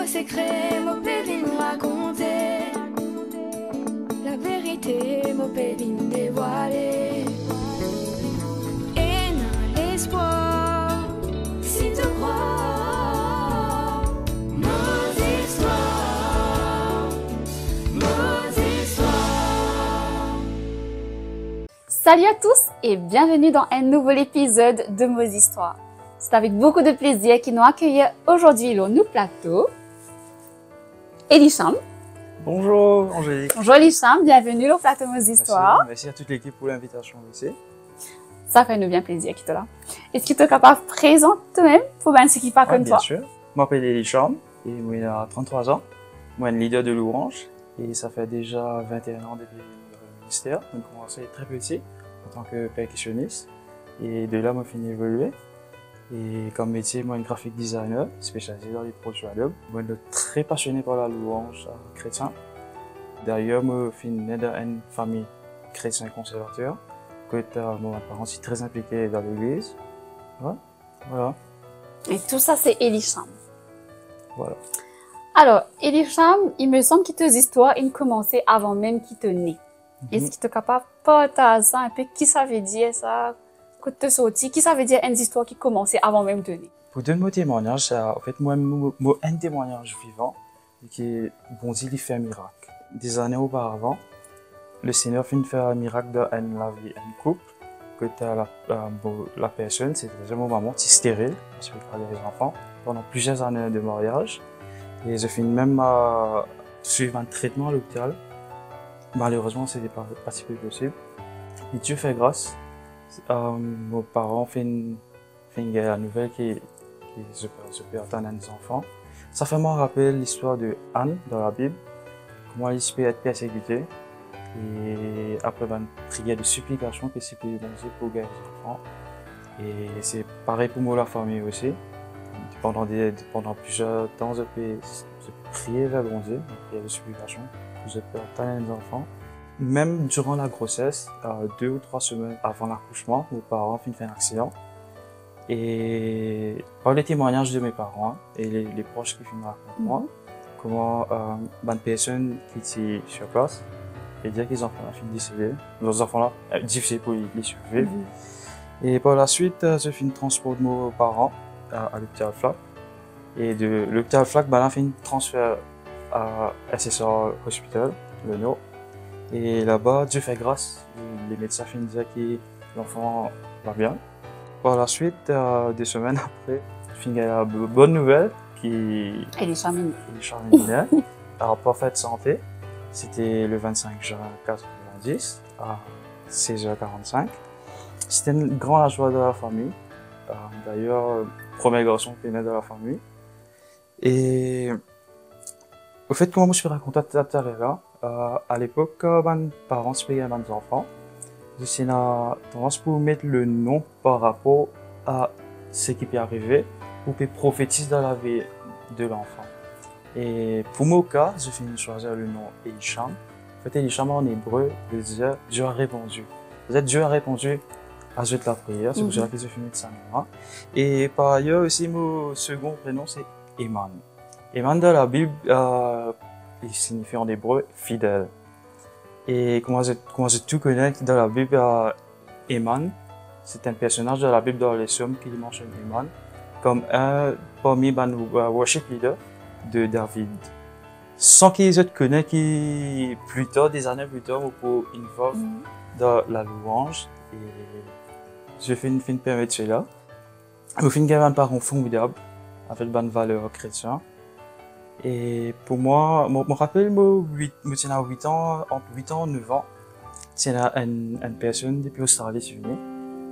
vos secrets, mon pédine raconter. La vérité, dévoiler. Et n'a l'espoir, si tu crois. Nos histoires, nos histoires. Salut à tous et bienvenue dans un nouvel épisode de Nos Histoires. C'est avec beaucoup de plaisir qu'ils nous accueillent aujourd'hui sur nos plateaux. Elisham. Bonjour Angélique. Bonjour Elisham, bienvenue au plateau Nos Histoires. Merci, à toute l'équipe pour l'invitation aussi. Ça fait nous bien plaisir qu'il te là. Est-ce que tu es capable de présenter toi-même pour bien ceux qui Ouais, comme bien toi? sûr. Je m'appelle Elie Charme et moi j'ai 33 ans. Moi, je suis leader de l'Orange et ça fait déjà 21 ans depuis le ministère. J'ai commencé très petit en tant que percussionniste et de là, moi, fini évoluer. Et comme métier, moi, un graphic designer spécialisé dans les produits Adobe. Moi, je suis très passionné par la louange euh, chrétien. D'ailleurs, moi, je suis né dans une famille chrétien conservateur. Euh, mon parents sont très impliqués dans l'église. Ouais, voilà. Et tout ça, c'est Elisham. Voilà. Alors, Elisham, il me semble que tes histoires, ils commençaient avant même qu'il te naît. Est-ce que tu es capable de partager un peu? Qui ça veut dire ça? Quand tu sorti, qui ça veut dire une histoire qui commençait avant même de naître? Pour donner mon témoignage, en fait, moi, moi, un témoignage vivant, qui est, bon il fait un miracle. Des années auparavant, le Seigneur fait faire un miracle dans la vie, un couple, que t'as la, euh, la personne, c'est mon maman, qui est stérile, parce qu'il fallait des enfants, pendant plusieurs années de mariage. Et je finis même à suivre un traitement à l'hôpital. Malheureusement, c'était pas, pas si possible. Et Dieu fait grâce. Euh, parents font une, une la nouvelle qui, qui peux, je peux attendre des enfants. Ça fait moi rappeler l'histoire de Anne dans la Bible, comment elle peut être persécutée. Et après, une prière de supplication que c'est Dieu pour gagner les enfants. Et c'est pareil pour moi, la famille aussi. Pendant, des, pendant plusieurs temps, je peux, prier vers une prière de supplication, je peux attendre les enfants. Même durant la grossesse, euh, deux ou trois semaines avant l'accouchement, mes parents ont fait un accident. Et par les témoignages de mes parents et les, les proches qui filment racontent moi, comment euh, bonne personne qui était sur place et dire que les enfants ont fini décédés. Les enfants là, euh, difficile pour les survivre. Et par la suite, euh, je fais une transport de mes parents à, à l'hôpital Flac. Et de l'hôpital Flac, ben, là, fait une transfert à SSR Hospital, le Nord. Et là-bas, Dieu fait grâce. Les médecins finissent dire que l'enfant va bien. Par la suite, euh, des semaines après, finis la bonne nouvelle qui il- est charmant par parfaite santé. C'était le 25 juin 90 à 16h45. C'était une grande joie de la famille. Euh, D'ailleurs, premier garçon qui est né de la famille. Et au fait, comment je peux raconter cette là À l'époque, euh, mes parents payaient mes enfants. J'ai la tendance pour mettre le nom par rapport à ce qui peut arriver ou peut prophétiser dans la vie de l'enfant. Et pour mon cas, j'ai fini de choisir le nom Elisham. En fait, Elisham en hébreu veut dire Dieu a répondu. C'est-à-dire Dieu a répondu à de la prière, c'est pour Mhm. ça que j'ai fini de ça. Et par ailleurs aussi, mon second prénom c'est Eman. Eman dans la Bible, euh, il signifie en hébreu fidèle. Et comment je, comment je tout connais dans la Bible, euh, Eman, c'est un personnage de la Bible dans les Sommes qui mentionne Eman comme un parmi les worship leaders de David. Sans qu'ils autres connaissent qui, plus tard, des années plus tard, pour involve dans la louange. Et je fais une fin permettre cela. Je fais une un parent formidable, avec bonne valeur chrétienne. Et pour moi, je me rappelle, moi, 8, moi, à 8 ans, entre 8 ans et 9 ans, c'est une, une personne depuis Australie, qui est venue,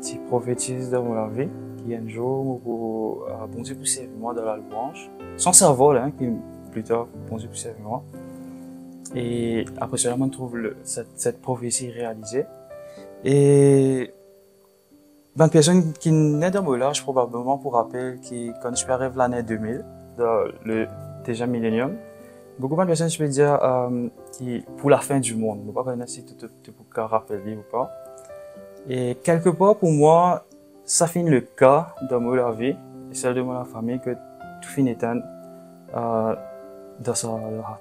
qui prophétise dans ma vie, qui un jour, pour, euh, bon Dieu, pour servir moi dans la louange. Sans savoir, hein, qui, plus tard, bon Dieu, pour servir moi. Et après cela, on trouve cette, prophétie réalisée. Et, ben, personne qui naît dans mon âge, probablement, pour rappel, qui, quand je rêve l'année 2000, dans le, déjà millénium, beaucoup de personnes, je peux dire, euh, pour la fin du monde, je ne sais pas si tu te, rappeler ou pas. Et quelque part, pour moi, ça finit le cas dans ma vie, et celle de ma famille, que tout finit euh, dans ce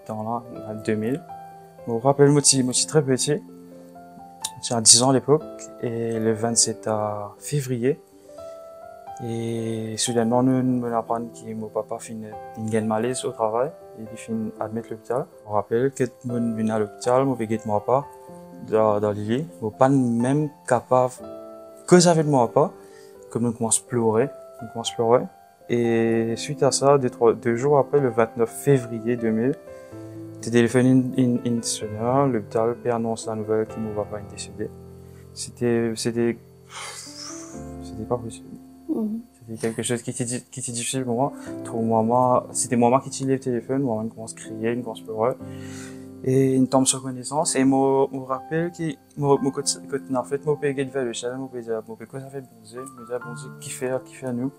temps-là, en 2000. Je me rappelle, moi, je suis très petit. J'avais 10 ans à l'époque, et le 27 février. Et soudainement, nous me apprenons que mon papa fait une, malaise au travail, et il fait admettre l'hôpital. Je rappelle que suis venu à l'hôpital, je suis mon papa dans, dans le lit. Suis pas même capable, que j'avais de mon papa, comme je commence à pleurer, je commence à pleurer. Et suite à ça, deux, trois, deux jours après, le 29 février 2000, j'ai téléphoné une, une, une l'hôpital puis annonce la nouvelle que mon papa est décédé. C'était, c'était, c'était pas possible. Mhm. C'était quelque chose qui était, qui était difficile pour moi. Trop maman, c'était maman qui tire le téléphone, maman commence à crier, elle commence à pleurer. Et il tombe sur connaissance, et me rappelle que, moi, moi, quand, quand, en fait, moi, payé vers le chien, moi, payé, moi, payé, quoi ça fait bon Dieu, moi, dire, bon Dieu, qui fait, qui fait à nous?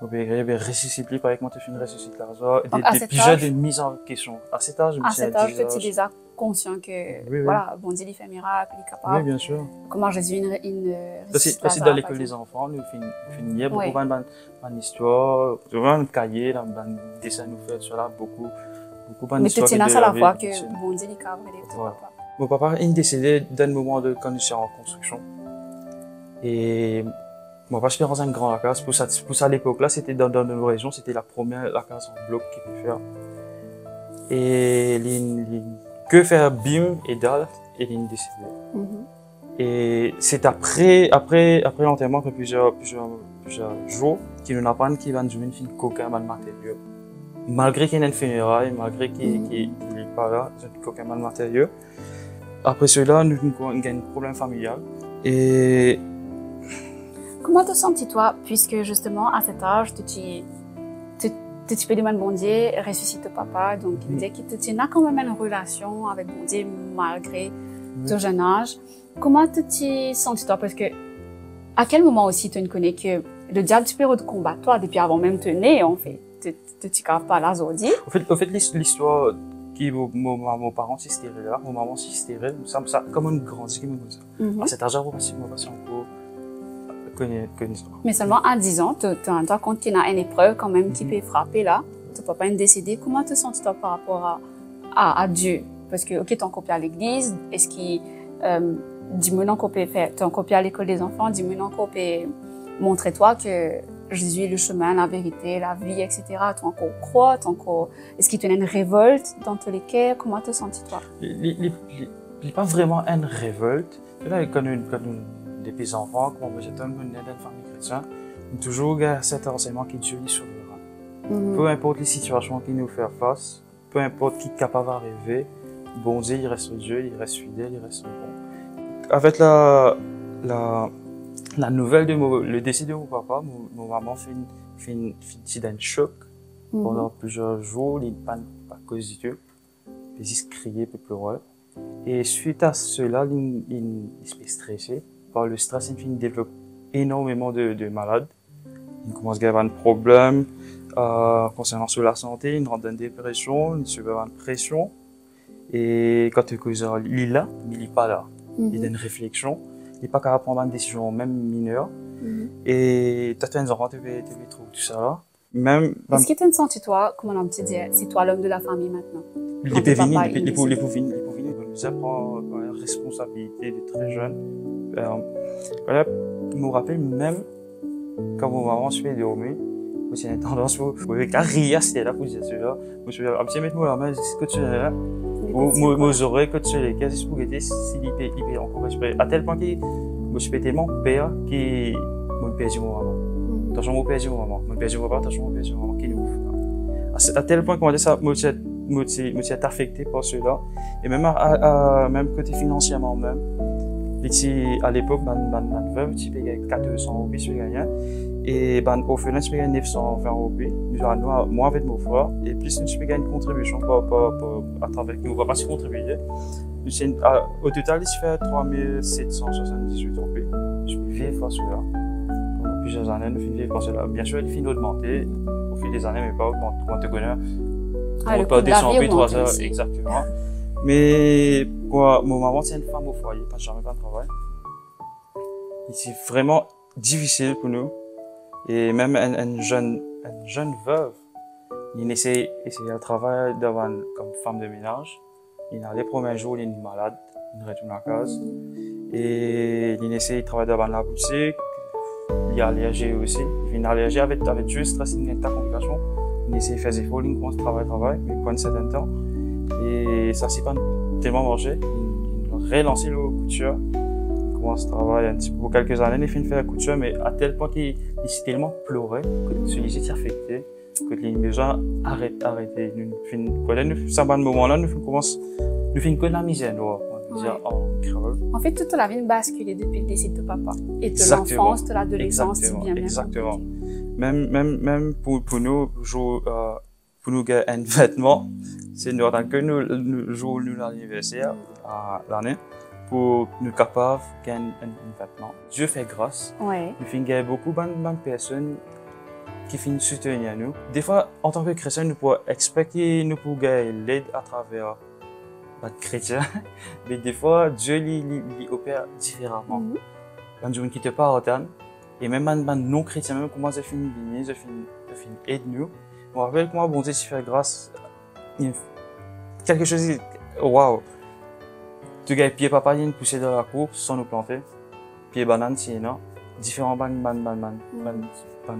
Moi, payé, ben, ressusciter, par exemple, tu fais une ressuscite ça, à des, des pigeons de mise en question. À cet âge, je me À tiens cet âge, tu déjà conscient que, oui. voilà, bon Dieu, il fait miracle, il est capable. Oui, bien sûr. Comment Jésus, une, une Aussi, aussi dans l'école des enfants, nous faisons une lire beaucoup ban, ban histoire, souvent un cahier, dans ban dessin nous fait sur là beaucoup, beaucoup ban Mais tu histoire. tiens à la fois que bon Dieu, il est capable Voilà. papa. Mon papa il est décédé d'un moment de quand nous sommes en construction. Et mon papa, je dans un grand la case. Pour ça, pour ça à l'époque là, c'était dans, dans nos régions, c'était la première la case en bloc qu'il peut faire. Et l'in, que faire bim et dalle, et l'in décédé. Mhm. Et c'est après, après, après l'enterrement que plusieurs, plusieurs, plusieurs jours, qu'ils nous apprennent qu'il va nous jouer une fille coquin mal matériel. Malgré qu'il y ait une funéraille, malgré qu'il qu'il qu'il est pas là, coquin mal matériel. Après cela, nous nous avons un problème familial. Et Comment te sens-tu, toi, puisque justement, à cet âge, tu, tu, tu, tu, tu peux demander bon Dieu, ressuscite papa, donc il tu, tu as quand même une relation avec bon Dieu malgré ton jeune âge. Comment te tu sens-tu, toi, parce que à quel moment aussi tu ne connais que le diable, tu peux te combattre, toi, depuis avant même te né, en fait? Tu, caves pas là, aujourd'hui. au fait, au fait l'his- l'histoire qui mon, mon, mon parent là, mon maman s'est stérile, ça, ça, comme on grandit, comme ça. Mhm. À cet âge-là, on va passer, on Mais seulement à 10 ans, tu te rends compte qu'il y a une épreuve quand même qui peut frapper là. Ton papa est décédé. Comment te sens-tu toi par rapport à, à, à Dieu? Parce que, ok, t'en copies à l'église. Est-ce qu'il, euh, dis maintenant qu'on peut faire, t'en copies à l'école des enfants, dis maintenant qu'on peut montrer toi que Jésus est le chemin, la vérité, la vie, etc. Tu encore crois, t'en encore, est-ce qu'il te une révolte dans tous les cas? Comment te sens-tu toi? Il il est pas vraiment une révolte. Là, quand nous, quand des petits enfants, comme on j'étais une famille chrétienne, nous toujours gardé cet enseignement qui Dieu est souverain. Mhm. Peu importe les situations qui nous fait face, peu importe qui est capable d'arriver, bon Dieu, il reste Dieu, il reste fidèle, il reste bon. Avec la, la, la nouvelle de mon, le décès de mon papa, mon, mon maman fait une, fait une, fait une choc Mhm. pendant plusieurs jours, il pas à cause de Dieu. Il crier, il pleurer. Et suite à cela, il, il, il se fait stresser. Par le stress, il développe énormément de, de malades. Il commence à avoir un problème euh, concernant sur la santé, il rentre dans une dépression, il se avoir une pression. Et quand il est là, mais il n'est pas là. Mhm. Il a une réflexion. Il n'est pas capable de prendre une décision, même mineure. Mhm. Et t'as tes enfants, tu veux trouver tout ça là. Même, Est-ce que tu te sens, toi, comment on peut dire, c'est toi l'homme de la famille maintenant? Les papas, les, ils nous apprend euh, la responsabilité de très jeune. Euh, voilà, je me rappelle même quand mon maman se fait dormir, j'ai une tendance avec la rire, c'était là pour dire cela. Moi je suis là, petit mettre-moi la main, c'est que tu es là. Ou moi oreilles, que tu es guetter, s'il y paye, il paye encore exprès. À tel point que, je suis tellement père qui, mon père dit mon maman. Attention mon père dit mon maman. Mon père dit mon papa, attention mon père dit mon maman, qui nous ouvre. À, tel point qu'on dit ça, moi j'ai affecté par cela. Et même à, à, à- même côté financièrement même. Si, à l'époque, ban, ban, ban veuve, tu payais 400 euros, tu payais Et ban orphelin, tu payais 920 euros. Nous, nous, moi avec mon frère. Et plus, nous, tu payais une contribution par, par, par, à travers, nous, on va pas se contribuer. Au total, il fait 3778 euros. Je vivre par cela. Pendant plusieurs années, nous vivre par cela. Bien sûr, il finit d'augmenter au fil des années, mais pas augmenter. Comment te connais? Ah, le pas coût de la 200 vie euros, augmente 3 heures, exactement. Mais, quoi, mon maman, c'est une femme au foyer, parce que jamais pas de travail. C'est vraiment difficile pour nous. Et même une, une jeune, une jeune veuve, Il essaie, essaie de travailler devant, comme femme de ménage. Il a les premiers jours, il est malade. Il retourne à casa. Et il essaie de travailler devant la boutique. Il est allergique aussi. Il est allergique avec, avec juste stress, il y a une complication. Il essaie de faire des efforts, il commence à travailler, travailler, mais pendant un certain temps. Et ça s'est pas tellement marché. Il, a relancé le couture. Il commence à travailler un petit peu pour quelques années, il finit de faire la couture, mais à tel point qu'il il s'est tellement pleuré que celui-ci s'est affecté, que les gens arrêtent, arrêté. Nous nous, ça, à ce moment-là, nous commençons, nous finissons que la misère, Ouais. oh, creux. En fait, toute la vie basculé depuis le décès de papa. Et de l'enfance, de l'adolescence, si bien exactement. Même, même, même pour, pour nous, jour, euh, pour nous, gars, un vêtement, c'est nous, que nous, nous, jour, nous, l'anniversaire, à l'année, pour nous capables gagner un, un vêtement. Dieu fait grâce. Ouais. Nous finissons beaucoup de personnes qui finissent soutenir nous. Des fois, en tant que chrétien, nous pouvons expecter, nous pouvons gagner l'aide à travers notre chrétien. Mais des fois, Dieu, lui, opère différemment Mhm. quand je ne quitte pas et même man, man non chrétien, même comment je finis venir, je finis, je finis aide nous. Je me rappelle comment bon Dieu s'y fait grâce. Quelque chose, qui- waouh. Tu gagnes pied papa, il y a une poussée dans la cour sans nous planter. Pied banane, si non. Différents ban, ban, ban, ban, ban, ban, ban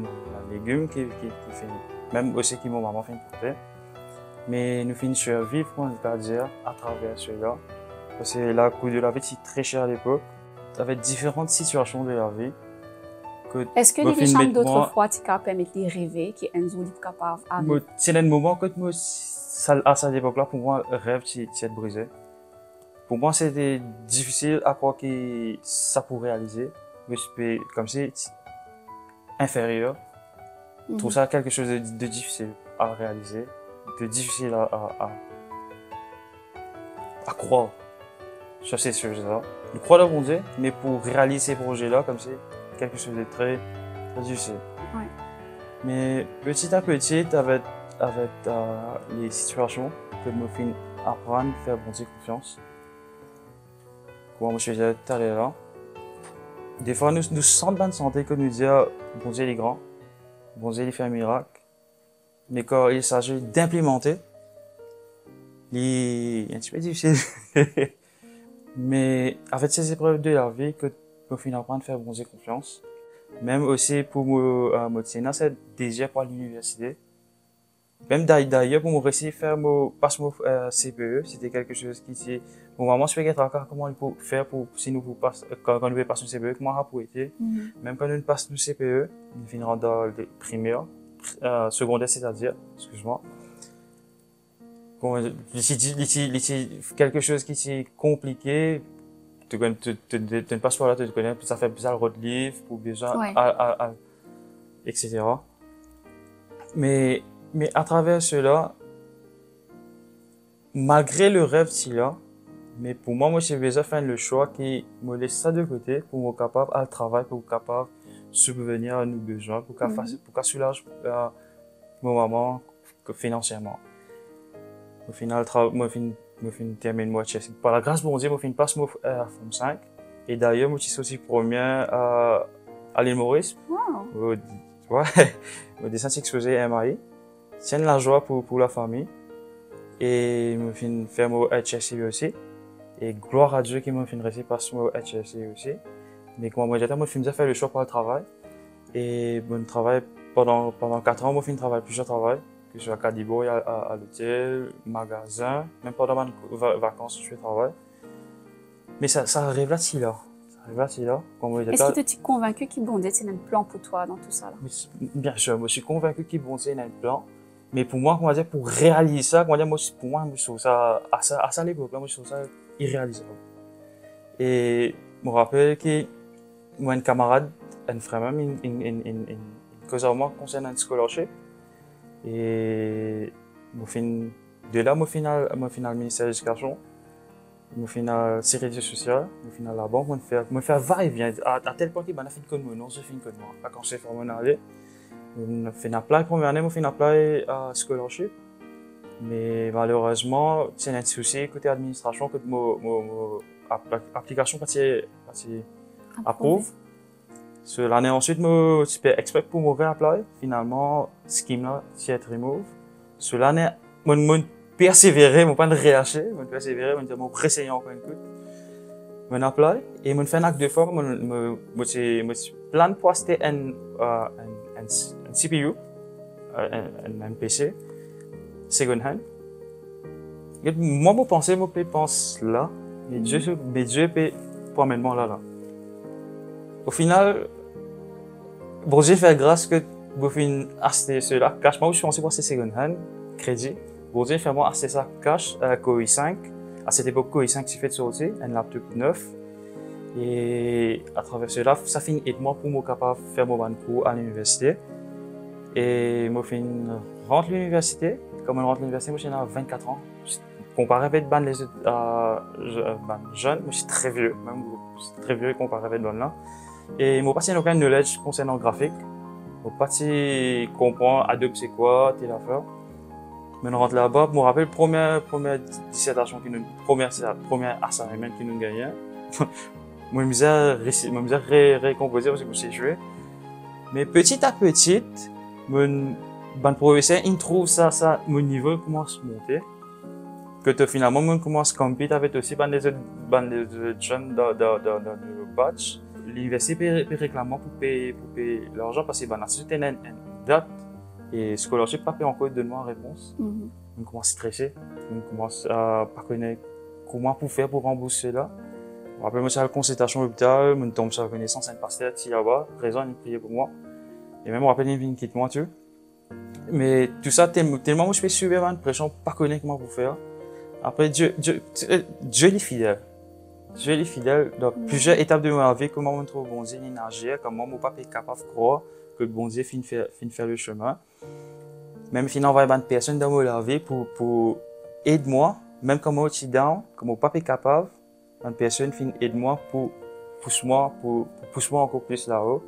légumes qui, qui, qui même aussi qui mon maman fait planter. Mais nous finissons survivre, on peut dire, à travers cela. Parce que la coût de la vie, c'est très cher à l'époque avec différentes situations de la vie. Est-ce que les chambres d'autrefois, tu permettre de rêver, qui est un jour capable à c'est un moment que moi, ça, à cette époque-là, pour moi, rêve, c'est c'est de brisé. Pour moi, c'était difficile à croire que ça pourrait réaliser. Je suis comme c'est inférieur. Je trouve ça quelque chose de, de difficile à réaliser, de difficile à, à, à, à croire sur ces sujets-là. Je crois dans mon Dieu, mais pour réaliser ces projets-là, comme c'est quelque chose de très, très difficile. Ouais. Mais petit à petit, avec, avec euh, les situations que je me fais apprendre, faire bon Dieu confiance. Comment je faisais tout à l'heure. Des fois, nous, nous sentons bonne santé que nous dire, bon Dieu il est grand, bon Dieu il fait un miracle. Mais quand il s'agit d'implémenter, il est un petit peu difficile. Mais avec ces épreuves de la vie, que apprendre à faire bon Dieu confiance. Même aussi pour me, euh, me tenir ce désir pour l'université. Même d'ailleurs, pour me réussir à faire mon, passer mon euh, CPE, c'était quelque chose qui était, mon maman, je fais encore comment il faut faire pour, si nous, pour passer, quand, quand nous passons CPE, comment pour été. Mhm. Même quand nous passons le CPE, nous finirons dans le primaire, euh, secondaire, c'est-à-dire, excuse-moi. Ici, ici, ici, quelque chose qui est compliqué, tu connais, tu, tu, tu, là, tu connais, ça fait bizarre le livre, pour besoin, Ouais. à, à, à, etc. Mais, mais à travers cela, malgré le rêve s'il là, mais pour moi, moi, j'ai besoin de faire le choix qui me laisse ça de côté pour me capable à travail, pour me capable subvenir à nos besoins, pour qu'elle Mhm. fasse, pour euh, mon maman financièrement. Au final, moi, fin, moi, fin termine moi, HSC. Par la grâce de mon Dieu, moi, fin passe moi euh, à Forme 5. Et d'ailleurs, moi, je suis aussi premier à, à l'île Maurice. Wow. Ouais, au dessin exposé MAI. C'est la joie pour, pour la famille. Et je fin faire mon HSC aussi. Et gloire à Dieu qui m'a fait réussir par mon HSC aussi. Mais comme moi, j'ai moi, je faire le choix pour le travail. Et bon, travail pendant, pendant 4 ans, moi, je travaille plusieurs travail. Que ce soit à Cadibo, à, à, à l'hôtel, magasin, même pendant mes va- vacances, je fais travail. Mais ça, ça arrive là, si là. Ça arrive là, si là. Est-ce que tu es convaincu qu'il bondait, c'est un plan pour toi dans tout ça là? mais Bien sûr, moi je suis convaincu qu'il bon c'est un plan. Mais pour moi, comment dire, pour réaliser ça, comment dire, moi, pour moi, je trouve ça, à ça, à ça l'époque, là, moi, je trouve ça irréalisable. Et, je me rappelle que, moi, un camarade, un frère même, une, une, une, une cause à moi concernant un scholarship. Et, moi, fin, de là, moi, final, moi, final, ministère de l'éducation. Moi, final, sécurité sociale. Moi, final, la banque, moi, faire, moi, faire va-et-vient. À, à tel point que, ben, on a fait une conne, non, je fais une conne, moi. Quand je suis formé en aller. On fait une apply, première année, on fait une apply à scholarship. Mais malheureusement, c'est un souci côté administration que mon, mon, mon app- application quand c'est, quand c'est approuve. So, l'année ensuite, moi, je peux expect pour me réapply. Finalement, scheme là, c'est être remove. cela n'est, mon, mon persévérer, mon pas de relâcher, mon persévérer, mon dire, mon préessayer encore une coup. Mon apply, et mon fait un acte de forme, mon, mon, mon, mon, plan acheter un, euh, un, un, un CPU, euh, un, un, un PC, second hand. Et moi, pensais, moi, je pense là, mais Dieu, mais Dieu peut amener là, là. Au final, bon, j'ai fait grâce que vous fin acheter cela cash. Moi, je suis pensé pour ces second hand, crédit. Bon, j'ai fait moi acheter ça cash, euh, Core i5. À cette époque, Core i5 s'est fait sortir, un laptop neuf. Et à travers cela, ça finit aide moi pour moi capable de faire mon cours à l'université. Et moi, fin rentre l'université. Comme on rentre l'université, moi, j'ai 24 ans. Comparé avec ban les autres, euh, ban jeunes, moi, je suis très vieux, même très vieux comparé avec ban là. Et moi, passé aucun knowledge concernant le graphique. Moi, passé comprendre Adobe c'est quoi, telle affaire. Mais on rentre là-bas, je me rappelle, première, première dissertation qui nous, première, première assignment qui nous gagnait. moi, je me disais, ré, récomposer parce que je sais jouer. Mais petit à petit, mon, ban professeur, il trouve ça, ça, mon niveau commence à monter. Que finalement, mon commence à compter avec aussi ban des autres, ban des autres jeunes dans, dans, dans, dans le batch. L'université peut réclamer pour payer, pour payer l'argent parce que ban, c'était une, une date et scholarship pas encore de moi réponse. Mm -hmm. On commence à stresser. On commence à pas connaître comment pour faire pour rembourser là. Après, moi, c'est la consultation hôpital, je tombe sur la connaissance, un pasteur ici là-bas, présent, il priait pour moi. Et même, me rappelle, il vient quitte moi, tu Mais tout ça, tellement, moi, je fais subir une pression, pas connaître comment pour faire. Après, Dieu, Dieu, Dieu est fidèle. Dieu est fidèle dans plusieurs étapes de ma vie, comment on trouve bon Dieu l'énergie, comment mon papa est capable de croire que le bon Dieu finit faire, finit faire le chemin. Même si envoie une personne dans ma vie pour, pour aider moi, même quand je suis down, comme mon papa est capable, une personne finit aide moi pour pousser moi, pour, pour pousser moi encore plus là-haut.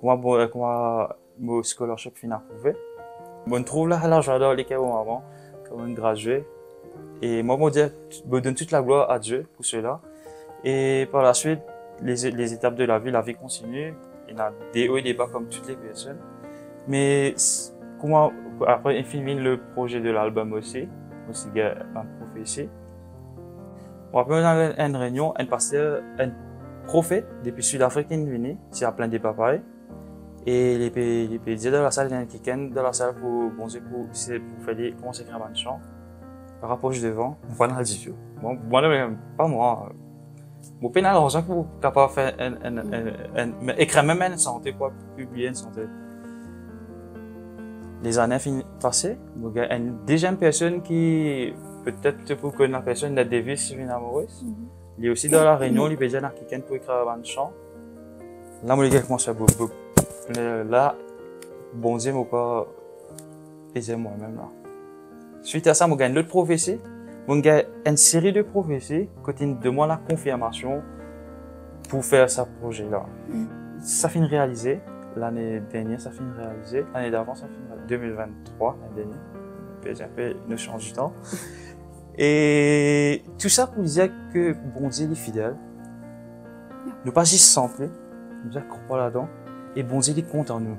Comment, bon, comment mon scholarship finit approuvé. Je trouve là, là, j'adore les cas avant, comme un gradué. Et moi, je dire, je donne toute la gloire à Dieu pour cela. Et par la suite, les, les étapes de la vie, la vie continue. Il y a des hauts et des bas comme toutes les personnes. Mais comment, après, il finit le projet de l'album aussi, aussi un prophétie. Bon, après, on a une réunion, un pasteur, un prophète depuis Sud-Afrique est venu, c'est à plein de papayes. Et les pays, les dans la salle, il y a dans la salle pour, bon, pour, c'est pour faire des, s'écrire un chant. Rapproche devant, voilà le. Bon, moi, pas moi. Mon pour capable faire un, un, un, un, un, écrire même une santé pour publier une santé. Les années passées, il y a une deuxième personne qui, peut-être pour que la personne la dévie si une amoureuse. Il est aussi dans la réunion, il peut dire quelqu'un pour écrire un chant. Là, mon gars commence à beaucoup. Là, bon Dieu m'a pas aidé moi-même là. Suite à ça, moi, j'ai une autre prophétie. Moi, j'ai une série de prophéties qui de moi la confirmation pour faire ce projet-là. Ça finit réalisé. L'année dernière, ça finit réalisé. L'année d'avant, ça finit 2023, l'année dernière. J'ai un peu une change du temps. Et tout ça pour dire que bon Dieu est fidèle. Nous pas juste simple. Nous croire là-dedans. Et bon Dieu est content en nous.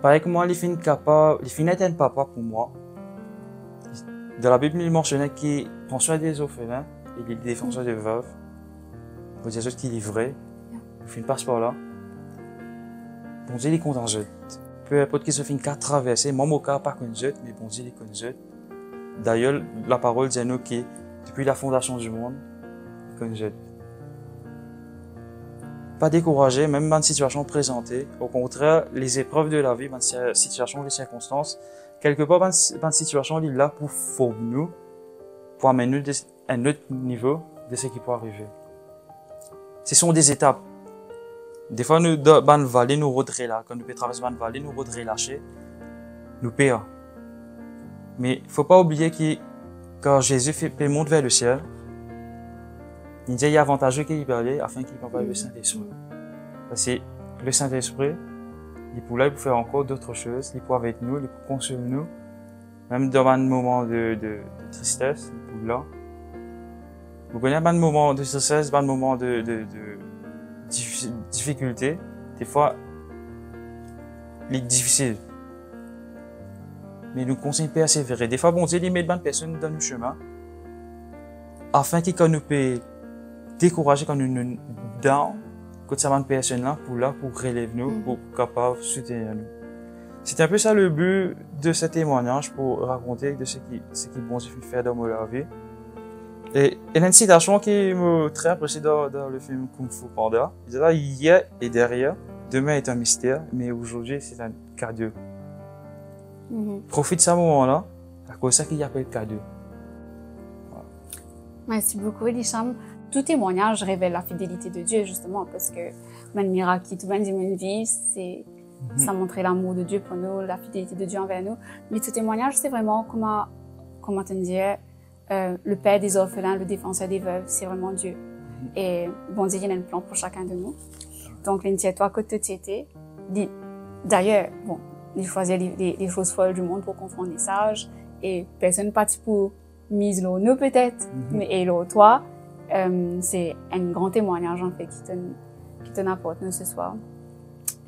Pareil que moi, il finit capable, il finit un papa pour moi. Dans la Bible, il mentionnait qu'il prend soin des orphelins et il est défenseur des veuves. Pour dire juste qu'il est vrai. Il fait une passe par là. Bon Dieu, il est content. Peu importe qu'il se finisse qu'à traverser, moi, mon cas, pas jette, mais bon Dieu, il est je. D'ailleurs, la parole dit à nous que depuis la fondation du monde, qu'on jette. Pas découragé, même dans une situation présentée. Au contraire, les épreuves de la vie, dans une situation, les circonstances, quelque part, dans une situation, il est là pour former nous, pour amener nous à un autre niveau de ce qui peut arriver. Ce sont des étapes. Des fois, nous, dans une vallée, nous redressons là. Quand nous traverser une vallée, nous redressons nous payons. Mais il faut pas oublier que quand Jésus fait, monte vers le ciel, il dit qu'il est avantageux qu'il y aller afin qu'il pas le Saint-Esprit. Parce que le Saint-Esprit, il pour là, il peut faire encore d'autres choses. Il peut avec nous, il peut consoler nous. Même dans un moment de, de, de tristesse, il peut là. Vous connaissez un moment de tristesse, un moment de, de, de difficulté. Des fois, il est difficile. mais nous conseillons de persévérer. Des fois, bon Dieu, il met de bonnes personnes dans le chemin, afin qu'il nous peut décourager quand nous nous down, que ces bonnes personnes-là, pour là, pour relever nous, Mhm. pour capable soutenir nous. C'est un peu ça le but de ce témoignage pour raconter de ce qui, ce qui bon Dieu fait dans ma vie. Et y a une citation qui me très appréciée dans, dans le film Kung Fu Panda. Il dit là, hier et derrière, demain est un mystère, mais aujourd'hui c'est un cadeau. Mhm. Profite de ce moment-là, à cause de ça qu'il appelle cadeau. Merci beaucoup, Elisham. Tout témoignage révèle la fidélité de Dieu, justement, parce que miracle qui tout vie, c'est, ça montrait l'amour de Dieu pour nous, la fidélité de Dieu envers nous. Mais tout témoignage, c'est vraiment comment, comment te dire, euh, le père des orphelins, le défenseur des veuves, c'est vraiment Dieu. Et bon Dieu, il y a un plan pour chacun de nous. Donc, l'initiative que tu étais, d'ailleurs, bon, il choisit les, les, les choses folles du monde pour confondre les sages, et personne parti pour mise l'eau, nous peut-être, Mhm. mais et l'eau, toi, euh, c'est un grand témoignage, en fait, qui te, qui te apporte nous ce soir.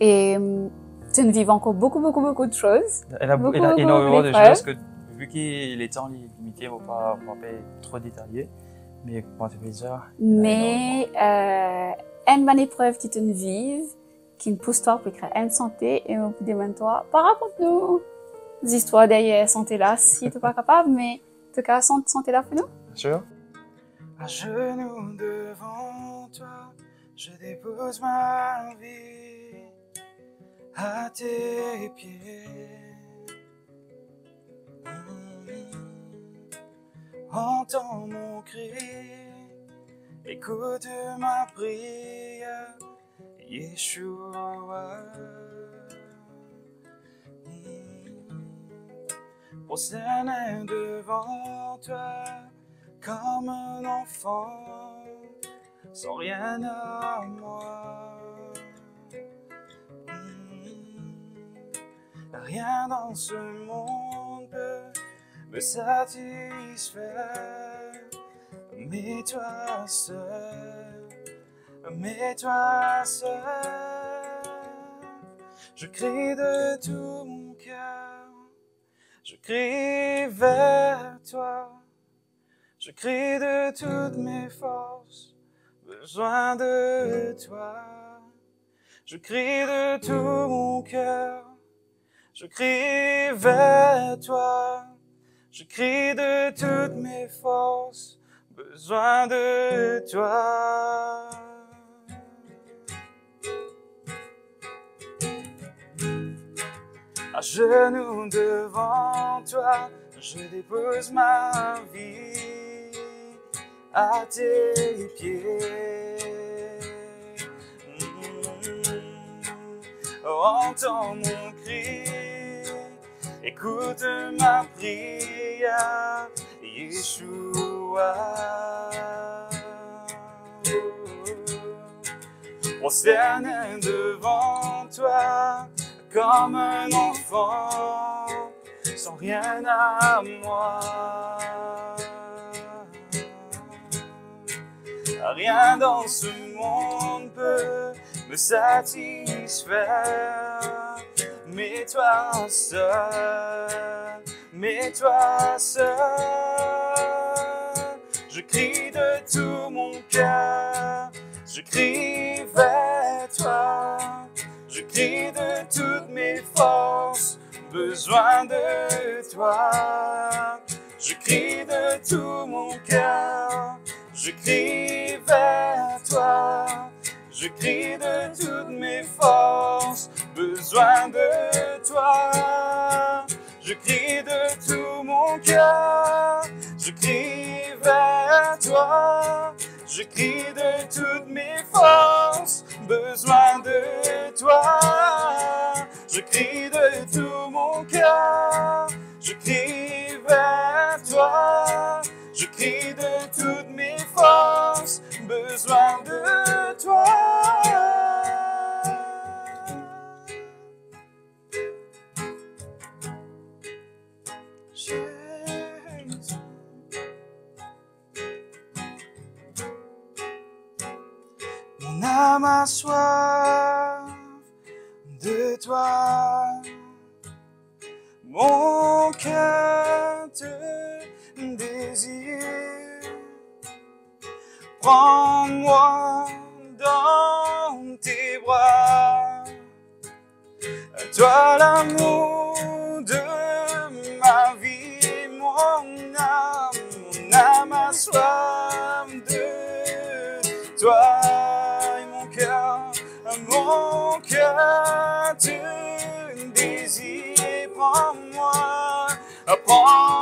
Et, euh, tu ne vives encore beaucoup, beaucoup, beaucoup de choses. Elle a, Beaucoup, elle a beaucoup énormément de choses que, vu qu'il est temps limité, on on va pas être trop détaillé. Mais comment tu dire? Mais, euh, une bonne épreuve qui te vive, qui ne pousse toi pour créer une santé, et on peut demander toi, par raconte-nous des histoires derrière santé là, si tu pas capable, mais, en tout cas, santé, santé là pour nous. Bien sûr. À genoux devant toi, je dépose ma vie à tes pieds. Entends mon cri, écoute ma prière, Yeshua. Mmh. Devant toi comme un enfant, sans rien à moi. Hmm. Rien dans ce monde peut me satisfaire, mais toi seul, mais toi seul. Je crie de tout mon cœur, je crie vers toi. Je crie de toutes mes forces, besoin de toi. Je crie de tout mon cœur, je crie vers toi. Je crie de toutes mes forces, besoin de toi. À genoux devant toi, je dépose ma vie à tes pieds. Entends mon cri, écoute ma prière, Yeshua. Prosterné devant toi comme un enfant, sans rien à moi. Rien dans ce monde peut me satisfaire, mais toi seul, mais toi seul. Je crie de tout mon cœur, je crie vers toi, je crie de toutes mes forces, besoin de toi. Je crie de tout mon cœur, je crie vers toi. Je crie de toutes mes forces, besoin de toi. Je crie de tout mon cœur, je crie vers toi. Je crie de toutes mes forces, besoin de toi. Je crie de tout mon cœur, je crie vers toi. Je crie de toutes mes forces, besoin de toi. Jésus. Mon âme a soif de toi. Mon cœur Prends-moi dans tes bras. Toi l'amour de ma vie, mon âme, mon âme a soif de toi et mon cœur, mon cœur te désire. Prends-moi, prends-moi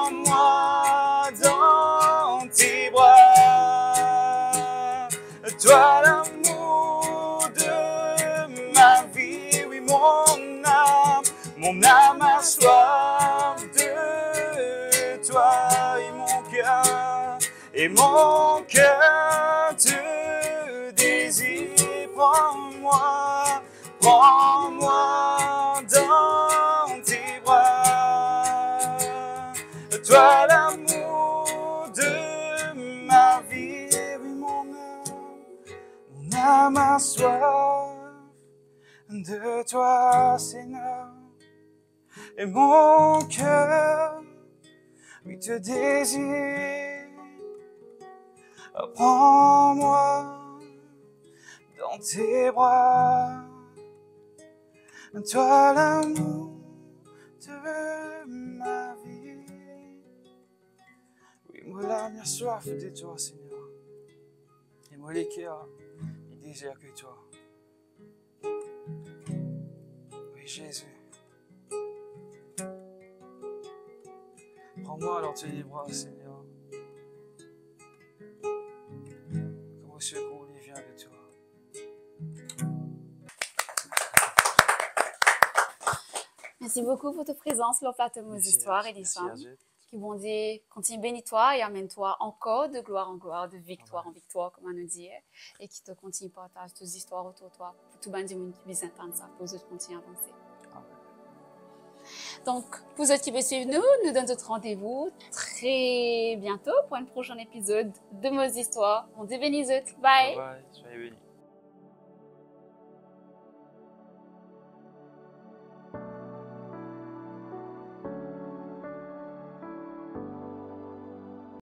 mon cœur te désire. Prends-moi, prends-moi dans tes bras. Toi l'amour de ma vie, oui mon âme, mon âme a soif de toi, Seigneur, et mon cœur, oui, te désire. Prends-moi dans tes bras, toi l'amour de ma vie. Oui, moi l'âme a soif de toi, Seigneur, et moi les cœurs, il désire que toi. Oui, Jésus. Prends-moi dans tes bras, Seigneur. Merci beaucoup pour ta présence, lors de nos histoires Adjet. Que bon Dieu continue bénis-toi et amène-toi encore de gloire en gloire, de victoire en victoire, comme on nous dit, et qui te continue à partager tes histoires autour de toi, pour tout le monde qui veut entendre ça, pour eux continuer à avancer. Donc, pour ceux qui veulent suivre nous, nous donnons notre rendez-vous très bientôt pour un prochain épisode de nos histoires. On dit bénis Bye! Bye bye, soyez bénis.